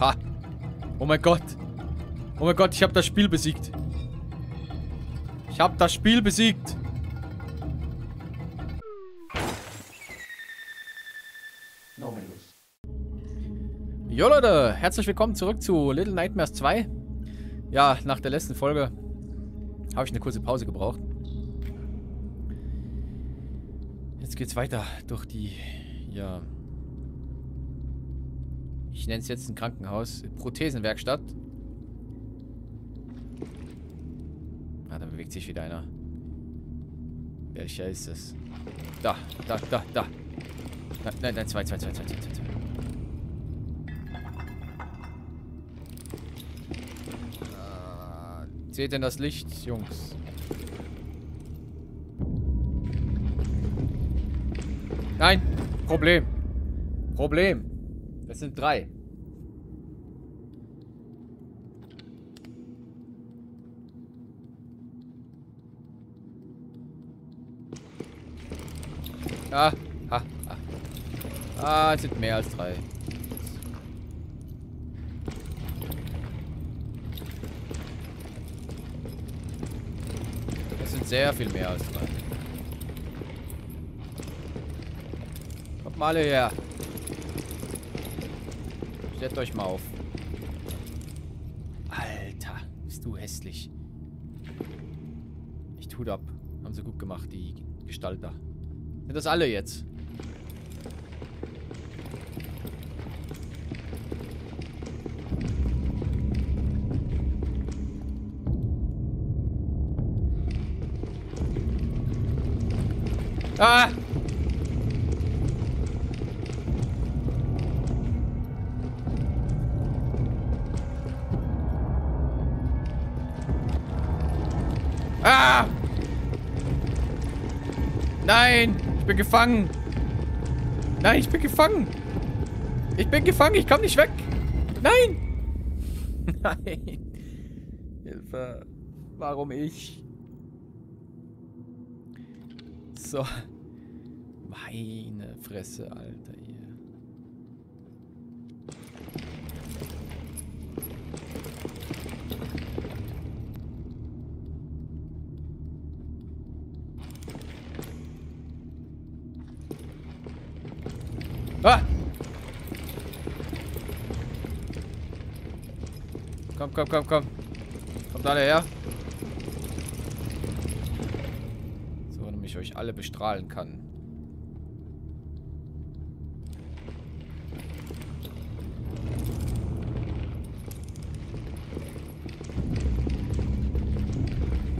Ha. Oh mein Gott. Oh mein Gott, ich habe das Spiel besiegt. Ich habe das Spiel besiegt. Jo Leute, herzlich willkommen zurück zu Little Nightmares 2. Ja, nach der letzten Folge habe ich eine kurze Pause gebraucht. Jetzt geht's weiter durch die, ja, ich nenne es jetzt ein Krankenhaus, Prothesenwerkstatt. Ah, da bewegt sich wieder einer. Welcher ist es? Da, da, da, da. Nein, nein, zwei, zwei, zwei, zwei, zwei, zwei. Seht denn das Licht, Jungs? Nein! Problem! Problem! Das sind drei. Ah, ha, ha. Ah, es sind mehr als drei. sehr viel mehr als drei. Kommt mal alle her. Stellt euch mal auf. Alter, bist du hässlich. Ich tut ab. Haben sie gut gemacht, die Gestalter. Sind das alle jetzt? Ah! Ich bin gefangen! Nein, ich bin gefangen! Ich bin gefangen, ich komme nicht weg! Nein! Nein! Hilfe! Warum ich? So. Meine Fresse, Alter, Ah! Komm, komm, komm, komm. Kommt alle her. So, damit ich euch alle bestrahlen kann.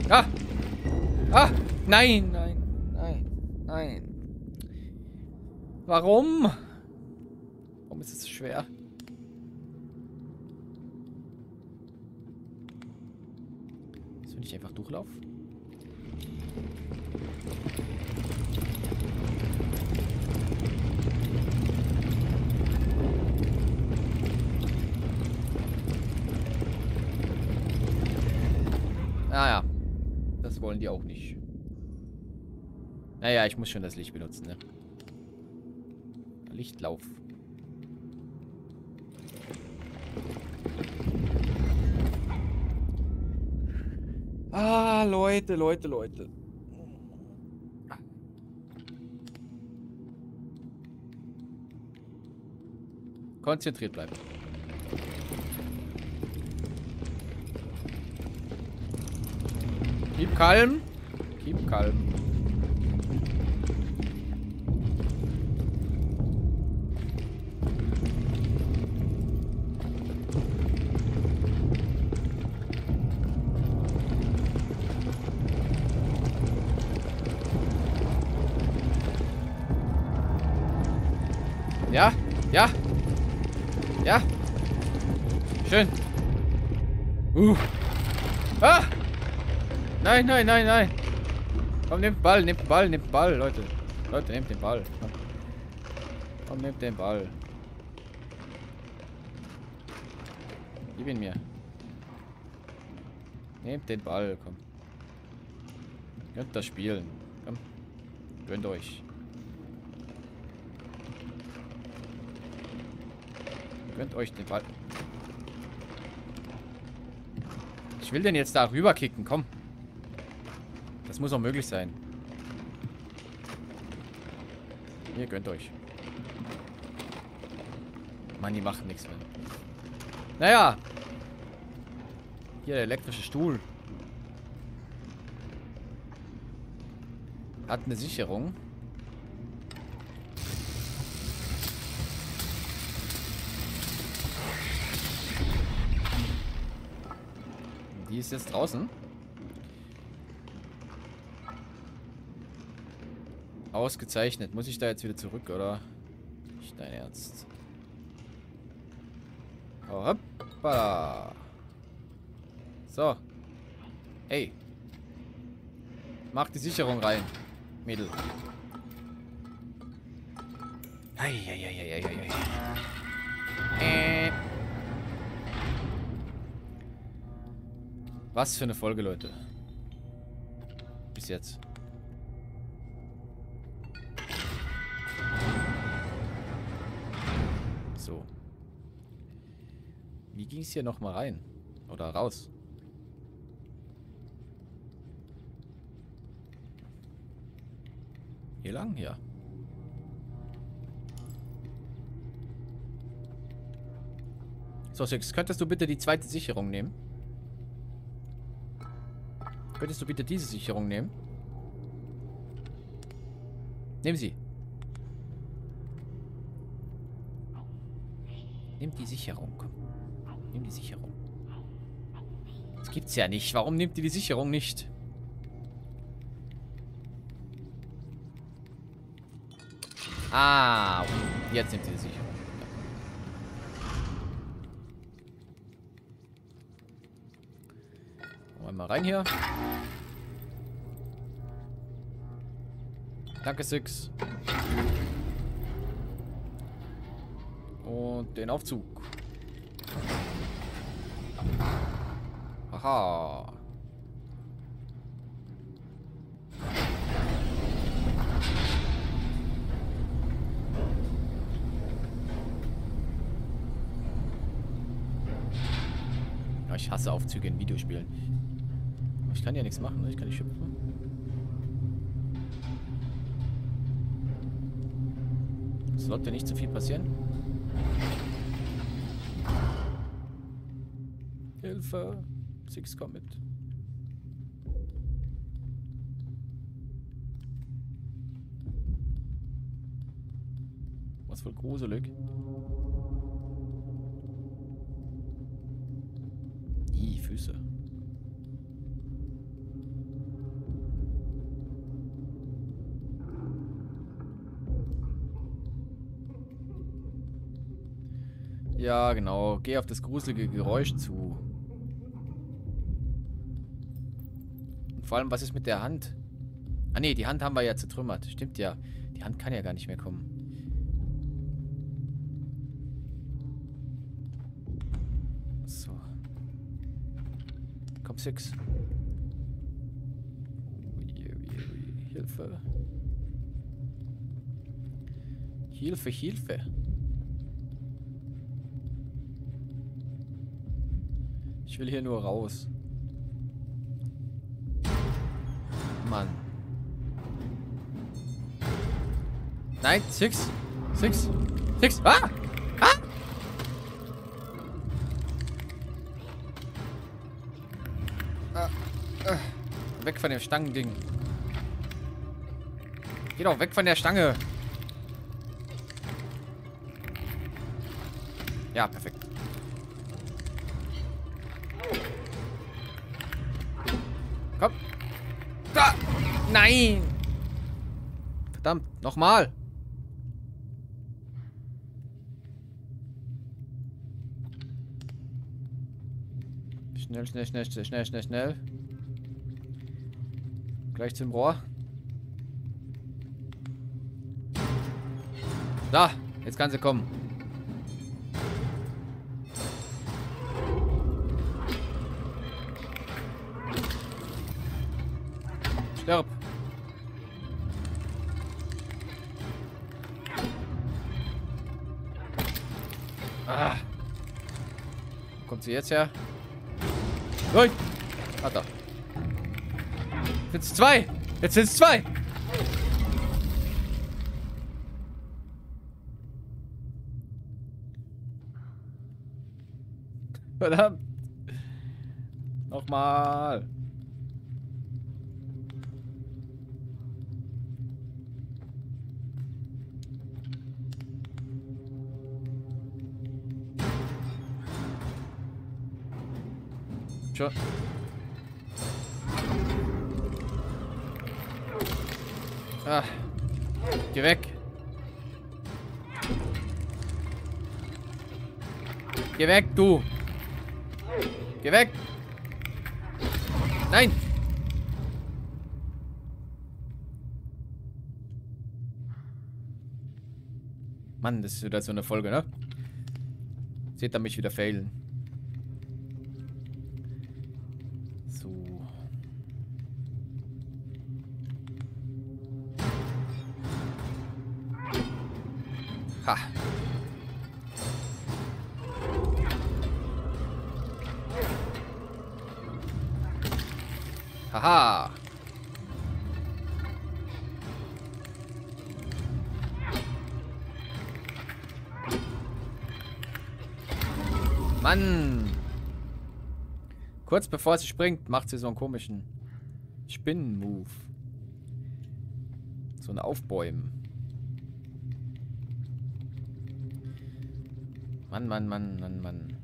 Ah! Ah! Nein, nein, nein, nein. Warum? Warum ist es so schwer? Dass wenn ich einfach durchlaufe? Naja. Das wollen die auch nicht. Naja, ich muss schon das Licht benutzen, ne? Lichtlauf. Ah, Leute, Leute, Leute. Konzentriert bleiben. Keep calm. Keep calm. Ja, ja, ja. Schön. Uh. Ah! Nein, nein, nein, nein. Komm, nehmt Ball, nehmt Ball, nehmt Ball, Leute. Leute, nehmt den Ball. Komm, nehmt den Ball. Gib ihn mir. Nehmt den Ball, komm. Könnt das spielen. Komm. Gönnt euch. Gönnt euch den Ball. Ich will den jetzt da rüber kicken, komm. Das muss auch möglich sein. Ihr gönnt euch. Mann, die machen nichts mehr. Naja. Hier der elektrische Stuhl. Hat eine Sicherung. Die ist jetzt draußen. Ausgezeichnet. Muss ich da jetzt wieder zurück, oder? Nicht dein Ernst. Oh, hoppa. So. Hey. Mach die Sicherung rein. Mädel. Eieieiei. Äh. Was für eine Folge, Leute. Bis jetzt. Ging es hier nochmal rein? Oder raus? Hier lang? Ja. So, Six, könntest du bitte die zweite Sicherung nehmen? Könntest du bitte diese Sicherung nehmen? Nehmen Sie. Nimm die Sicherung. Nimm die Sicherung. Das gibt's ja nicht. Warum nimmt ihr die Sicherung nicht? Ah, jetzt nimmt sie die Sicherung. Ja. Mal rein hier. Danke, Six. Und den Aufzug. Aha. Ja, ich hasse Aufzüge in Videospielen. Ich kann ja nichts machen, ne? Ich kann nicht schimpfen. Sollte nicht zu viel passieren. Hilfe. Six komm mit. Was voll gruselig. Die Füße. Ja, genau. Geh auf das gruselige Geräusch zu. Vor allem, was ist mit der Hand? Ah ne, die Hand haben wir ja zertrümmert. Stimmt ja. Die Hand kann ja gar nicht mehr kommen. So. Komm, Six. Hilfe. Hilfe, Hilfe. Ich will hier nur raus. Nein, Six. Six. Six. Ah! Ah! ah, ah. Weg von dem Stangending. Geh doch weg von der Stange. Ja, perfekt. Komm. Da! Nein! Verdammt, nochmal! Schnell, schnell, schnell, schnell, schnell, schnell. Gleich zum Rohr. Da, jetzt kann sie kommen. Stirb. Ah. Wo kommt sie jetzt her? Hat er. Jetzt zwei. Jetzt sind es zwei. Verdammt. Nochmal. Schon. Ah. Geh weg. Geh weg, du. Geh weg. Nein. Mann, das ist wieder so eine Folge, ne? Seht ihr mich wieder failen. Kurz bevor sie springt, macht sie so einen komischen Spinnen-Move. So ein Aufbäumen. Mann, Mann, Mann, Mann, Mann.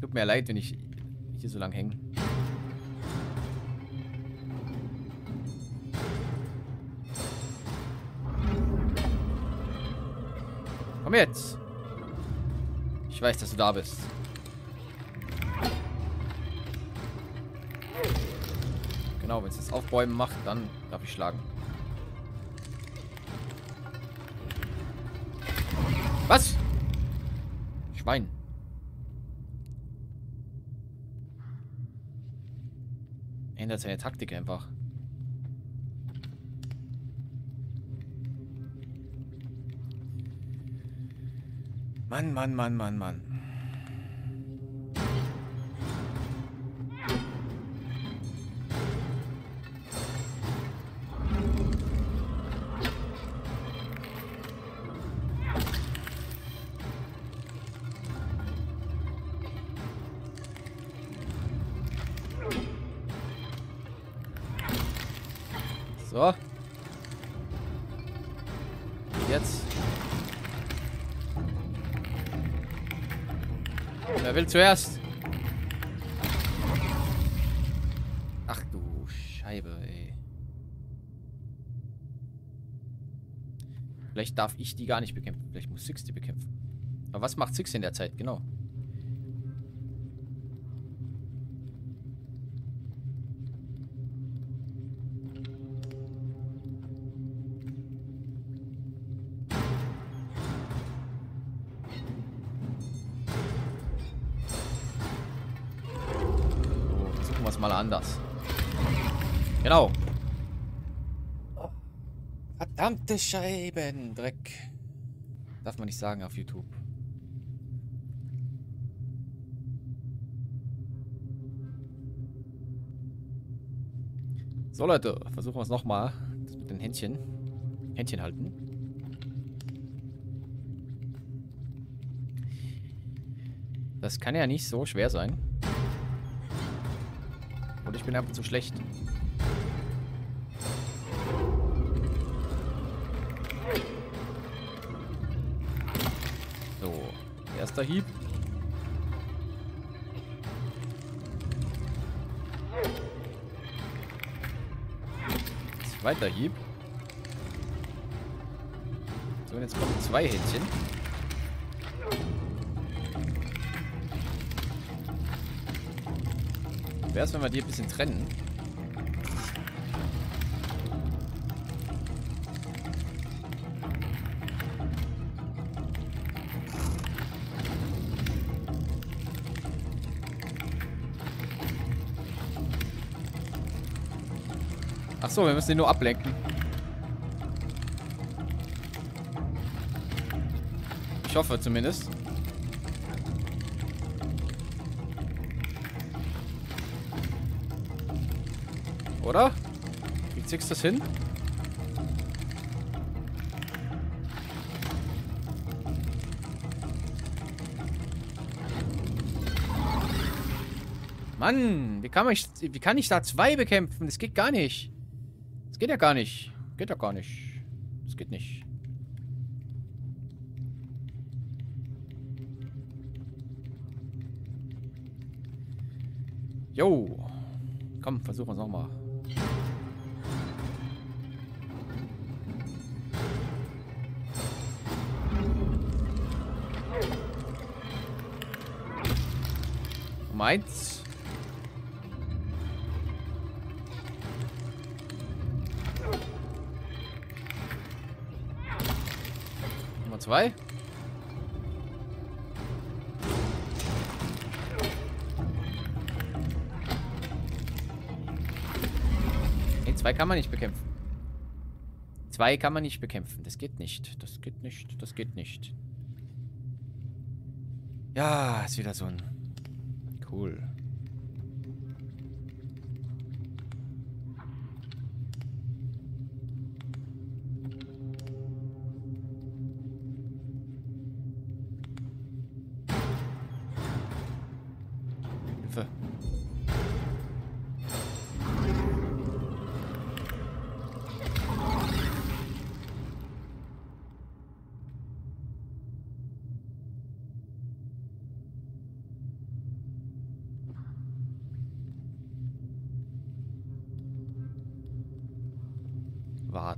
Tut mir leid, wenn ich hier so lang hänge. Komm jetzt. Ich weiß, dass du da bist. Genau, wenn es das Aufbäumen macht, dann darf ich schlagen. Was? Schwein. Ändert seine Taktik einfach. Mann, Mann, Mann, Mann, Mann. So. Jetzt. Wer will zuerst? Ach du Scheibe, ey. Vielleicht darf ich die gar nicht bekämpfen. Vielleicht muss Six die bekämpfen. Aber was macht Six in der Zeit? Genau. Anders. Genau. Verdammte Scheiben, Dreck. Darf man nicht sagen auf YouTube. So Leute, versuchen wir es nochmal. Das mit den Händchen. Händchen halten. Das kann ja nicht so schwer sein. Bin einfach zu schlecht. So, erster Hieb. Zweiter Hieb. So, und jetzt kommen zwei Händchen. Wäre es, wenn wir die ein bisschen trennen? Ach so, wir müssen ihn nur ablenken. Ich hoffe zumindest. Kriegt Six das hin? Mann, wie kann, ich, wie kann ich da zwei bekämpfen? Das geht gar nicht. Das geht ja gar nicht. Geht ja gar nicht. Das geht nicht. Jo. Komm, versuchen wir es nochmal. Um eins. Nummer zwei. Nee, zwei kann man nicht bekämpfen. Zwei kann man nicht bekämpfen. Das geht nicht. Das geht nicht. Das geht nicht. Ja, ist wieder so ein... Cool.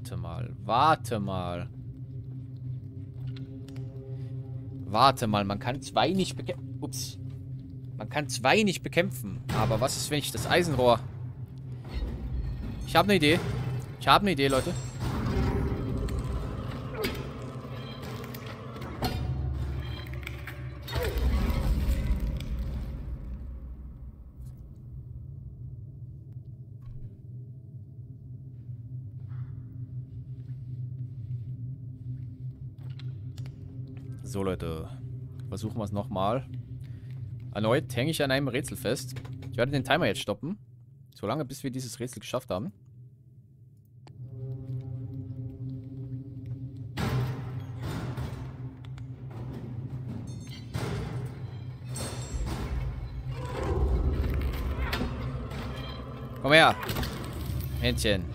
Warte mal, warte mal. Warte mal, man kann zwei nicht bekämpfen. Ups. Man kann zwei nicht bekämpfen. Aber was ist, wenn ich das Eisenrohr... Ich habe eine Idee. Ich habe eine Idee, Leute. So, Leute. Versuchen wir es nochmal. Erneut hänge ich an einem Rätsel fest. Ich werde den Timer jetzt stoppen. Solange, bis wir dieses Rätsel geschafft haben. Komm her. Händchen.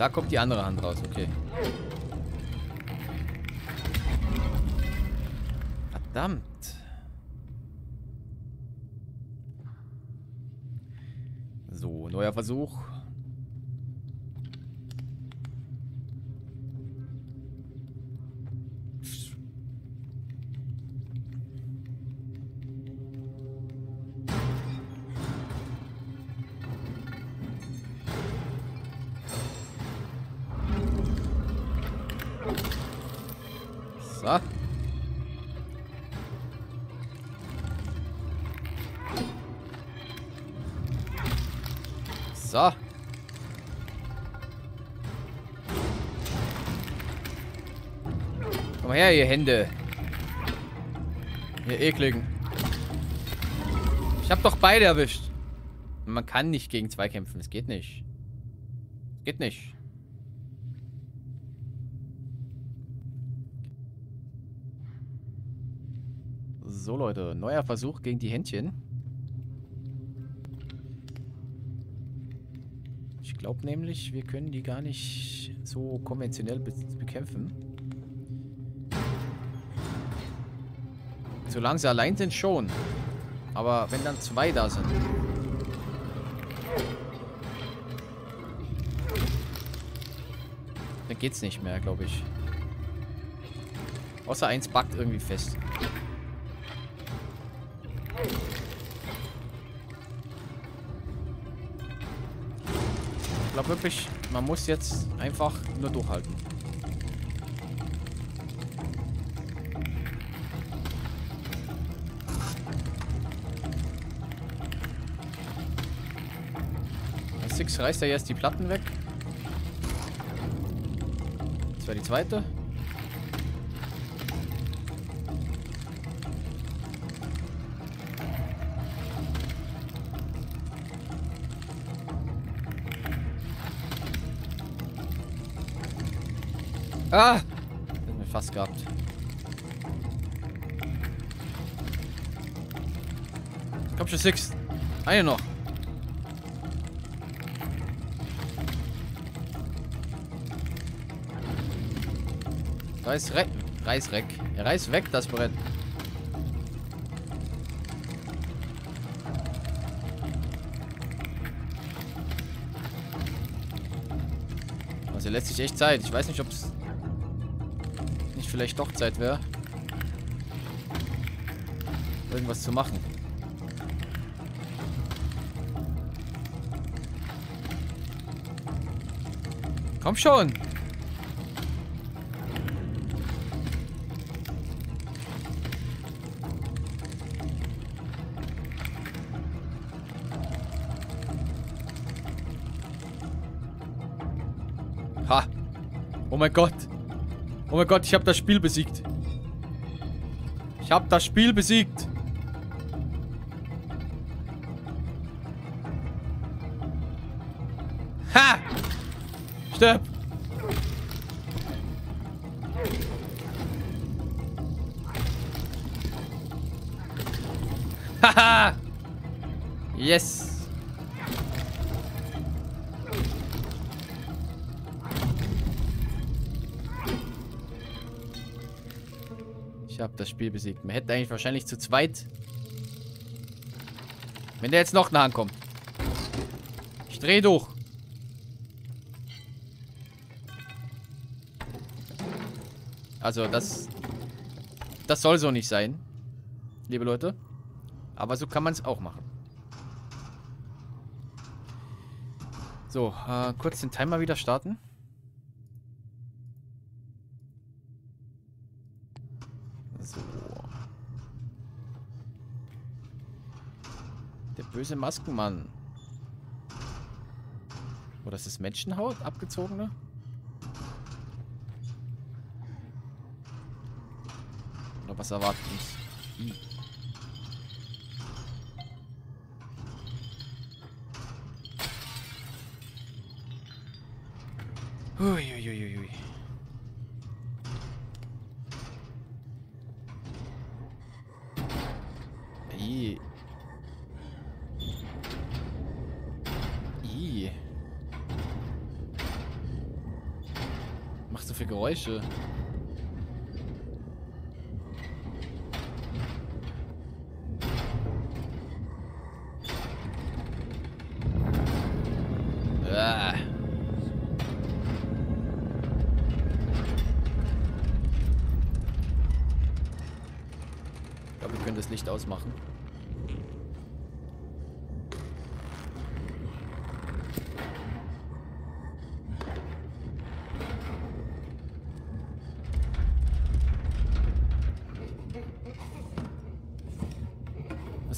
Da kommt die andere Hand raus, okay. Verdammt. So, neuer Versuch. Ihr Hände. Ihr ekligen. Ich hab doch beide erwischt. Man kann nicht gegen zwei kämpfen. Es geht nicht. Es geht nicht. So, Leute. Neuer Versuch gegen die Händchen. Ich glaube nämlich, wir können die gar nicht so konventionell be bekämpfen. Solange sie allein sind, schon. Aber wenn dann zwei da sind. Dann geht's nicht mehr, glaube ich. Außer eins backt irgendwie fest. Ich glaube wirklich, man muss jetzt einfach nur durchhalten. Six reißt ja jetzt die Platten weg. wäre die zweite. Ah! Hätten wir fast gehabt. Komm schon, Six. Eine noch. Reiß weg. Reiß weg. Reiß weg das Brett. Also lässt sich echt Zeit. Ich weiß nicht, ob es nicht vielleicht doch Zeit wäre. Irgendwas zu machen. Komm schon. Mein Gott. Oh mein Gott, ich habe das Spiel besiegt. Ich habe das Spiel besiegt. Ha! Stirb! Haha! yes! Habe das Spiel besiegt. Man hätte eigentlich wahrscheinlich zu zweit... Wenn der jetzt noch nah ankommt. Ich dreh durch. Also das... Das soll so nicht sein. Liebe Leute. Aber so kann man es auch machen. So, äh, kurz den Timer wieder starten. So. Der böse Maskenmann. Oder ist das Menschenhaut? Abgezogene? Oder was erwartet uns? Ih. Uiuiuiui. Ih. Geräusche.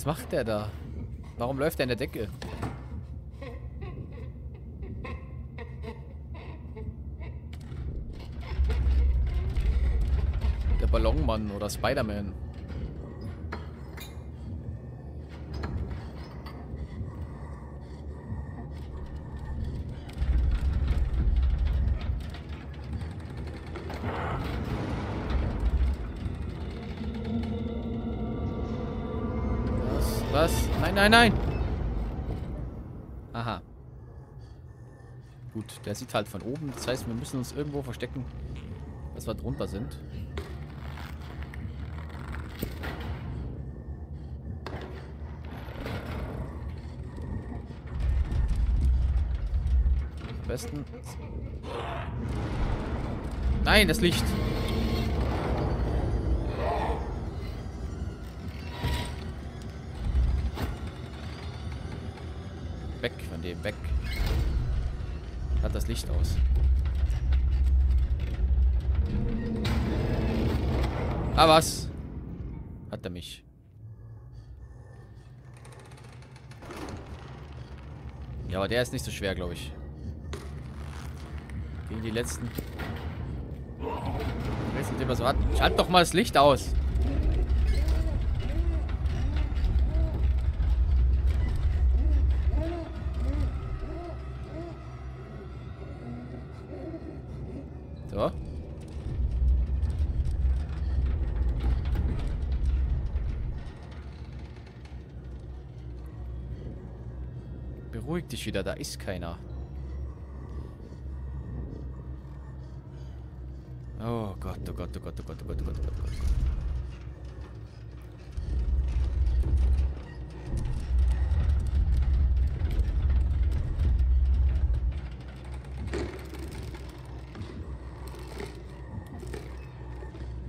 Was macht der da? Warum läuft der in der Decke? Der Ballonmann oder Spider-Man. Nein, nein, nein! Aha. Gut, der sieht halt von oben. Das heißt, wir müssen uns irgendwo verstecken, dass wir drunter sind. Am besten. Nein, das Licht. Licht aus. Ah, was? Hat er mich. Ja, aber der ist nicht so schwer, glaube ich. Gegen die letzten. Schalt doch mal das Licht aus. Beruhig dich wieder, da ist keiner. Oh Gott, oh Gott, oh Gott, oh Gott, oh Gott, oh Gott, oh Gott, oh Gott.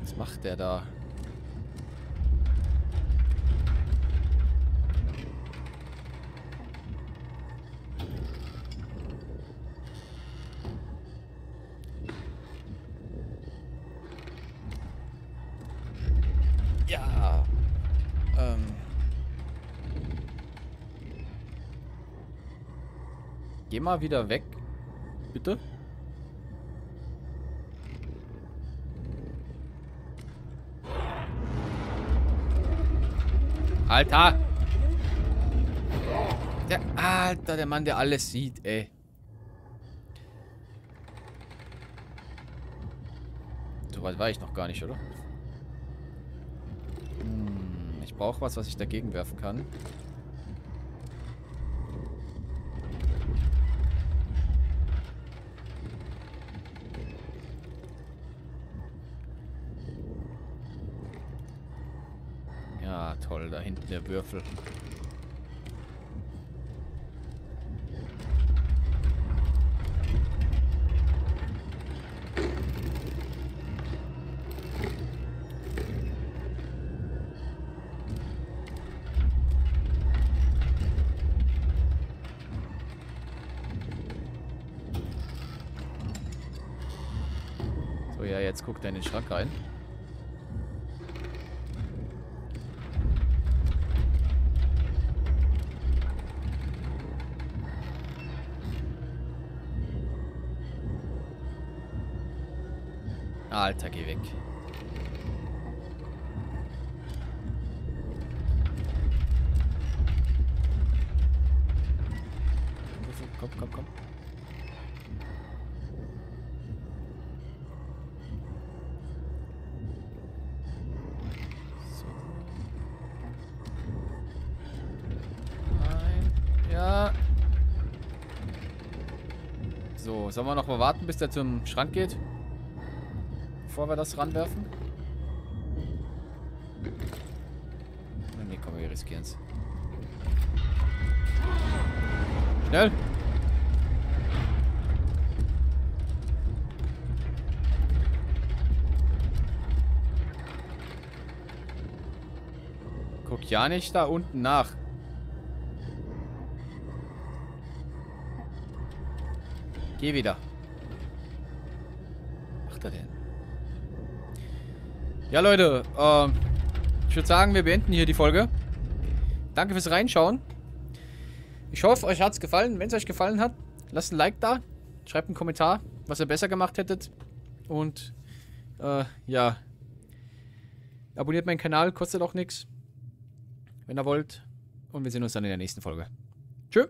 Was macht der da? Ja. Ähm. Geh mal wieder weg. Bitte. Alter! Der, Alter, der Mann, der alles sieht, ey. So weit war ich noch gar nicht, oder? Hm, ich brauche was, was ich dagegen werfen kann. Ja, toll, da hinten der Würfel. So, ja, jetzt guckt er in den Schrank rein. Alter, geh weg. Komm, komm, komm. So. Nein. Ja. So, sollen wir noch mal warten, bis der zum Schrank geht? Bevor wir das ranwerfen? Ne, komm, wir riskieren es. Schnell! Guck ja nicht da unten nach. Geh wieder. Ja, Leute, ähm, ich würde sagen, wir beenden hier die Folge. Danke fürs Reinschauen. Ich hoffe, euch hat es gefallen. Wenn es euch gefallen hat, lasst ein Like da. Schreibt einen Kommentar, was ihr besser gemacht hättet. Und, äh, ja. Abonniert meinen Kanal, kostet auch nichts. Wenn ihr wollt. Und wir sehen uns dann in der nächsten Folge. Tschüss.